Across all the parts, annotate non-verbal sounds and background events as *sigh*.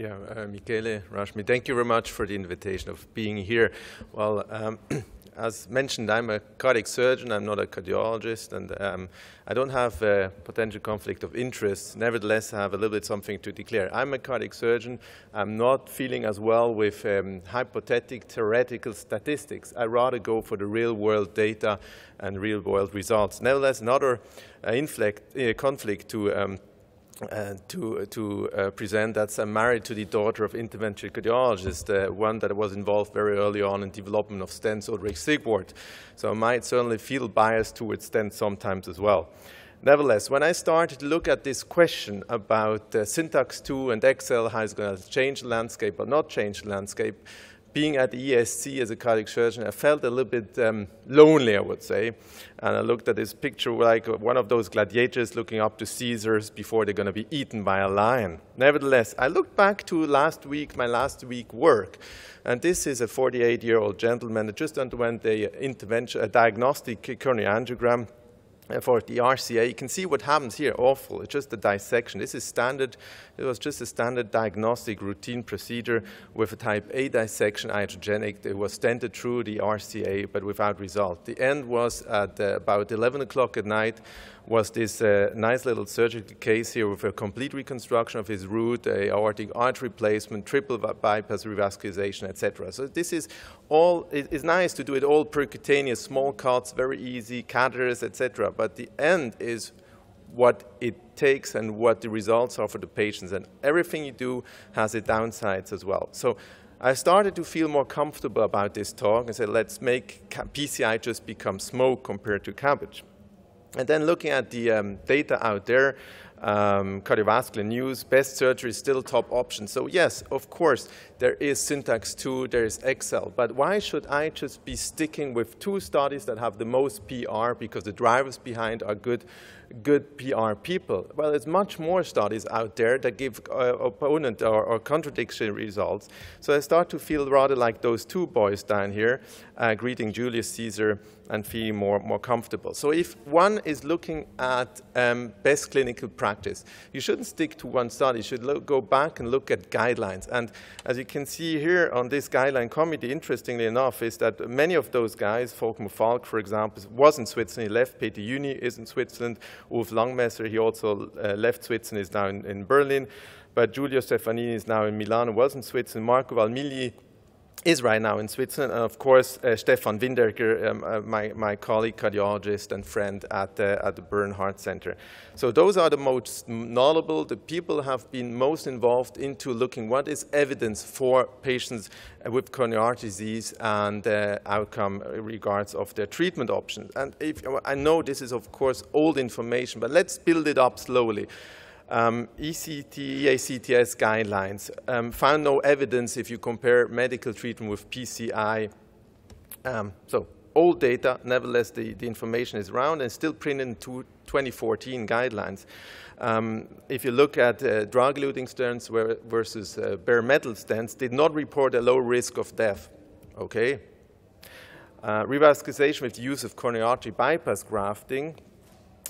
Yeah, uh, Michele Rashmi, thank you very much for the invitation of being here. Well, um, *clears throat* as mentioned, I'm a cardiac surgeon. I'm not a cardiologist, and um, I don't have a potential conflict of interest. Nevertheless, I have a little bit something to declare. I'm a cardiac surgeon. I'm not feeling as well with um, hypothetical, theoretical statistics. I rather go for the real-world data and real-world results. Nevertheless, another uh, uh, conflict to um, uh, to, to uh, present that I'm married to the daughter of interventional cardiologist, uh, one that was involved very early on in development of stents, Ulrich Sigwart. So I might certainly feel biased towards stents sometimes as well. Nevertheless, when I started to look at this question about uh, Syntax 2 and Excel, how it's going to change the landscape or not change the landscape, being at the ESC as a cardiac surgeon, I felt a little bit um, lonely, I would say. And I looked at this picture like one of those gladiators looking up to Caesars before they're going to be eaten by a lion. Nevertheless, I looked back to last week, my last week work. And this is a 48-year-old gentleman that just underwent a, intervention, a diagnostic coronary angiogram for the RCA. You can see what happens here, awful. It's just a dissection. This is standard, it was just a standard diagnostic routine procedure with a type A dissection, iatrogenic. It was stented through the RCA, but without result. The end was at uh, about 11 o'clock at night was this uh, nice little surgical case here with a complete reconstruction of his root, aortic artery replacement, triple bypass revascularization, etc. So this is all, it's nice to do it all percutaneous, small cuts, very easy, catheters, etc. But the end is what it takes and what the results are for the patients. And everything you do has its downsides as well. So I started to feel more comfortable about this talk and said, let's make PCI just become smoke compared to CABG. And then looking at the um, data out there, um, cardiovascular news, best surgery is still top option. So yes, of course, there is Syntax 2, there is Excel, but why should I just be sticking with two studies that have the most PR because the drivers behind are good, good PR people? Well, there's much more studies out there that give uh, opponent or, or contradictory results. So I start to feel rather like those two boys down here, uh, greeting Julius Caesar and feeling more, more comfortable. So if one is looking at um, best clinical practice, you shouldn't stick to one study. You should go back and look at guidelines. And as you can see here on this guideline committee, interestingly enough, is that many of those guys, Volkmar Falk, for example, was in Switzerland. He left. Peter Jüni is in Switzerland. Ulf Landmesser, he also uh, left Switzerland, is now in, in Berlin. But Giulio Stefanini is now in Milan, was in Switzerland. Marco Valgimigli is right now in Switzerland. And of course, uh, Stephan Windecker, um, uh, my, my colleague, cardiologist and friend at the, at the Bern Heart Center. So those are the most notable. The people have been most involved into looking what is evidence for patients with coronary artery disease and uh, outcome regards of their treatment options. And if, I know this is, of course, old information, but let's build it up slowly um, ESC, EACTS guidelines um, found no evidence if you compare medical treatment with PCI. Um, so old data, nevertheless, the, the information is around and still printed in 2014 guidelines. Um, if you look at uh, drug-eluting stents versus uh, bare metal stents, did not report a low risk of death. Okay. Uh, revascularization with the use of coronary artery bypass grafting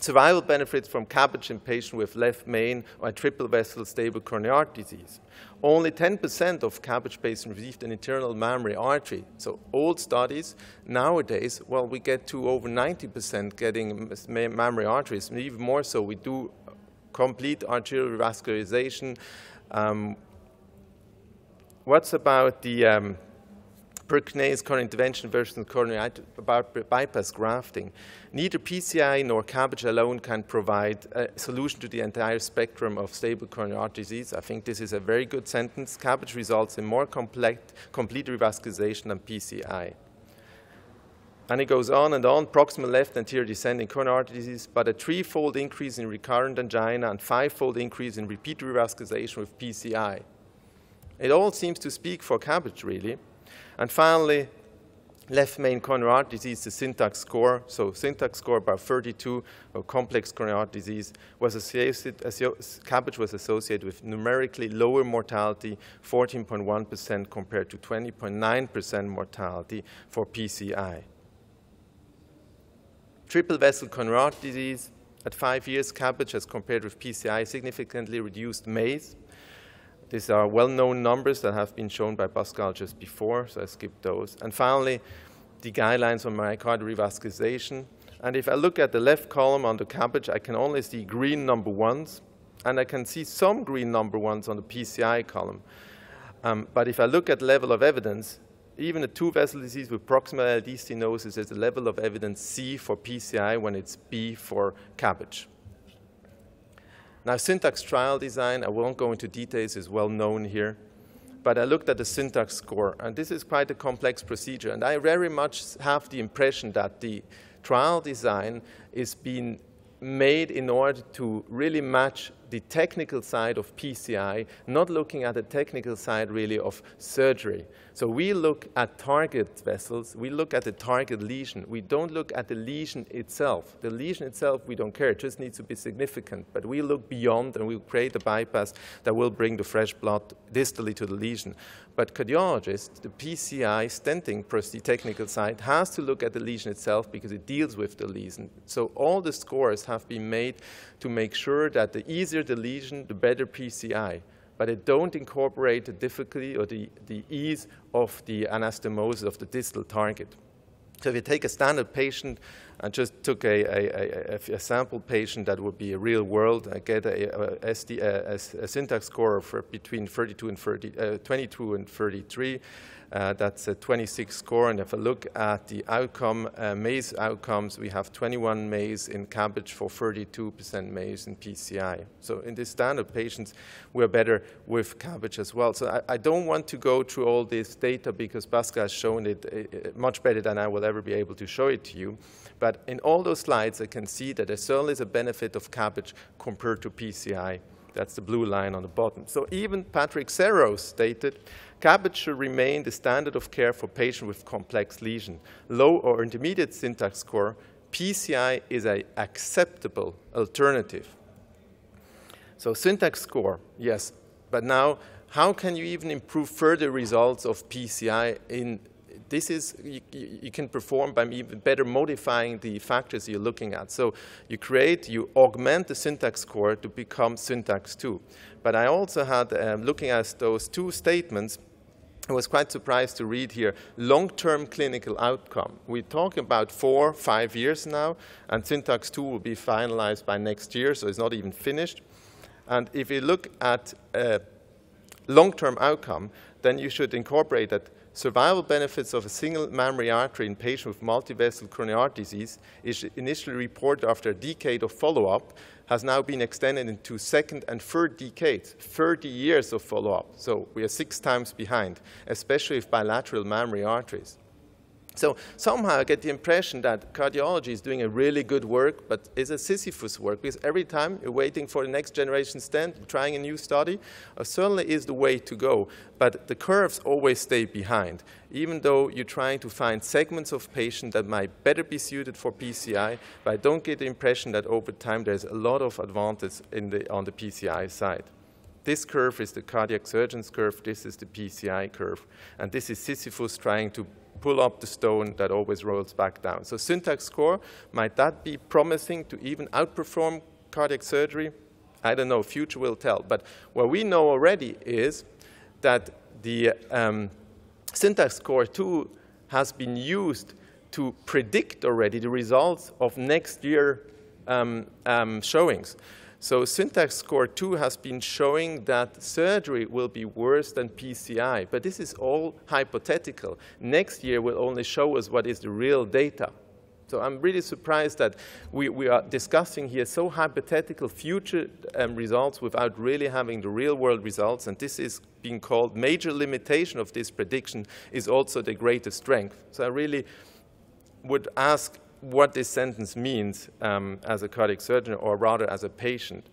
survival benefits from CABG in patients with left main or triple vessel stable coronary artery disease. Only 10% of CABG patients received an internal mammary artery. So old studies, nowadays, well, we get to over 90% getting mammary arteries, and even more so, we do complete arterial revascularization. Um, what's about the um, percutaneous coronary intervention versus coronary bypass grafting. Neither PCI nor CABG alone can provide a solution to the entire spectrum of stable coronary artery disease. I think this is a very good sentence. CABG results in more complete, complete revascularization than PCI. And it goes on and on, proximal left anterior descending coronary artery disease, but a threefold increase in recurrent angina and fivefold increase in repeat revascularization with PCI. It all seems to speak for CABG, really. And finally, left main coronary heart disease, the syntax score. So syntax score about 32 or complex coronary heart disease was associated, CABG was associated with numerically lower mortality, 14.1% compared to 20.9% mortality for PCI. Triple vessel coronary heart disease, at five years, CABG as compared with PCI significantly reduced MACE, these are well-known numbers that have been shown by Pascal just before, so I skipped those. And finally, the guidelines on myocardial revascularization. And if I look at the left column on the CABG, I can only see green number ones, and I can see some green number ones on the PCI column. Um, but if I look at level of evidence, even a two-vessel disease with proximal LAD stenosis is a level of evidence C for PCI when it's B for CABG. Now, syntax trial design, I won't go into details, is well known here. But I looked at the syntax score, and this is quite a complex procedure. And I very much have the impression that the trial design is being made in order to really match the technical side of PCI, not looking at the technical side really of surgery. So we look at target vessels, we look at the target lesion. We don't look at the lesion itself. The lesion itself, we don't care, it just needs to be significant. But we look beyond and we create a bypass that will bring the fresh blood distally to the lesion. But cardiologists, the PCI stenting the technical side, has to look at the lesion itself because it deals with the lesion. So all the scores have been made to make sure that the easier the lesion, the better PCI. But it don't incorporate the difficulty or the, the ease of the anastomosis of the distal target. So if you take a standard patient and just took a, a, a, a sample patient that would be a real world, I get a, SD, a, syntax score of between 32 and 30, uh, 22 and 33. Uh, that's a 26 score. And if I look at the outcome, uh, MACE outcomes, we have 21 MACE in cabbage for 32% MACE in PCI. So in these standard patients, we're better with cabbage as well. So I, I, don't want to go through all this data because Pascal has shown it uh, much better than I will ever be able to show it to you. But in all those slides, I can see that there certainly is a benefit of CABG compared to PCI. That's the blue line on the bottom. So even Patrick Serruys stated CABG should remain the standard of care for patients with complex lesion. Low or intermediate syntax score, PCI is an acceptable alternative. So syntax score, yes, but now how can you even improve further results of PCI in this is, you, you, can perform by even better modifying the factors you're looking at. So you create, you augment the syntax score to become syntax 2. But I also had, um, looking at those two statements, I was quite surprised to read here long-term clinical outcome. We talk about four, five years now, and Syntax 2 will be finalized by next year, so it's not even finished. And if you look at uh, long-term outcome, then you should incorporate that survival benefits of a single mammary artery in patients with multivessel coronary heart disease is initially reported after a decade of follow-up has now been extended into second and third decades, 30 years of follow-up. So we are six times behind, especially with bilateral mammary arteries. So somehow I get the impression that cardiology is doing a really good work, but it's a Sisyphus work because every time you're waiting for the next generation stent, trying a new study, uh, certainly is the way to go. But the curves always stay behind, even though you're trying to find segments of patients that might better be suited for PCI. But I don't get the impression that over time there's a lot of advantage the, on the PCI side. This curve is the cardiac surgeon's curve. This is the PCI curve. And this is Sisyphus trying to pull up the stone that always rolls back down. So syntax score, might that be promising to even outperform cardiac surgery? I don't know, future will tell. But what we know already is that the um, syntax score 2 has been used to predict already the results of next year um, um, showings. So syntax score 2 has been showing that surgery will be worse than PCI, but this is all hypothetical. Next year will only show us what is the real data. So I'm really surprised that we, we are discussing here so hypothetical future um, results without really having the real world results, and this is being called major limitation of this prediction is also the greatest strength. So I really would ask what this sentence means um, as a cardiac surgeon, or rather as a patient.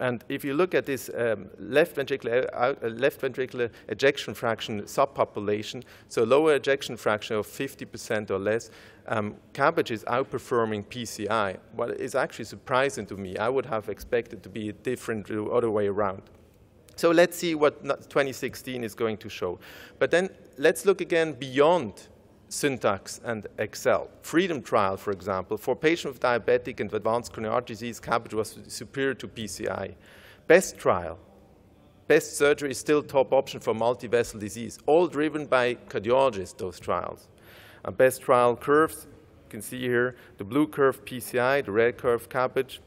And if you look at this um, left, ventricular, uh, left ventricular ejection fraction subpopulation, so lower ejection fraction of 50% or less, um, is outperforming PCI. What is actually surprising to me, I would have expected to be different the other way around. So let's see what 2016 is going to show. But then let's look again beyond syntax and Excel. Freedom trial, for example, for patients with diabetic and advanced coronary disease, CABG was superior to PCI. BEST trial, best surgery is still top option for multi-vessel disease, all driven by cardiologists, those trials. And best trial curves, you can see here, the blue curve PCI, the red curve CABG,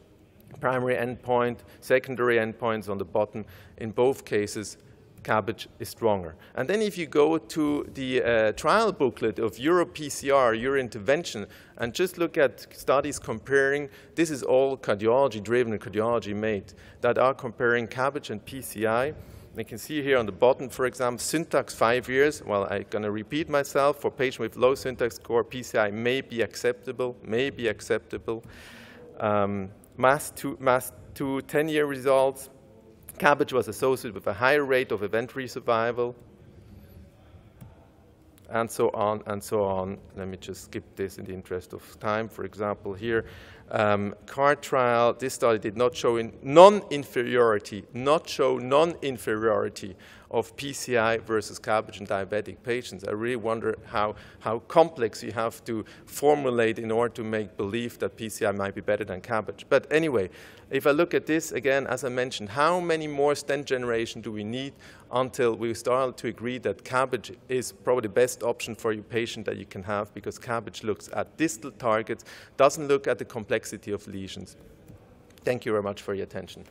primary endpoint, secondary endpoints on the bottom. In both cases, CABG is stronger. And then if you go to the uh, trial booklet of EuroPCR, Euro-intervention, and just look at studies comparing, this is all cardiology-driven and cardiology-made, that are comparing cabbage and PCI. You can see here on the bottom, for example, syntax five years. Well, I'm going to repeat myself. For patients with low syntax score, PCI may be acceptable, may be acceptable. Um, MAST to, MAST to 10-year results, CABG was associated with a higher rate of event-free survival, and so on and so on. Let me just skip this in the interest of time. For example, here, um, CARD trial, this study did not show non-inferiority, not show non-inferiority of PCI versus CABG in diabetic patients. I really wonder how, how complex you have to formulate in order to make believe that PCI might be better than CABG. But anyway, if I look at this again, as I mentioned, how many more stent generation do we need until we start to agree that CABG is probably the best option for your patient that you can have because CABG looks at distal targets, doesn't look at the complexity of lesions. Thank you very much for your attention.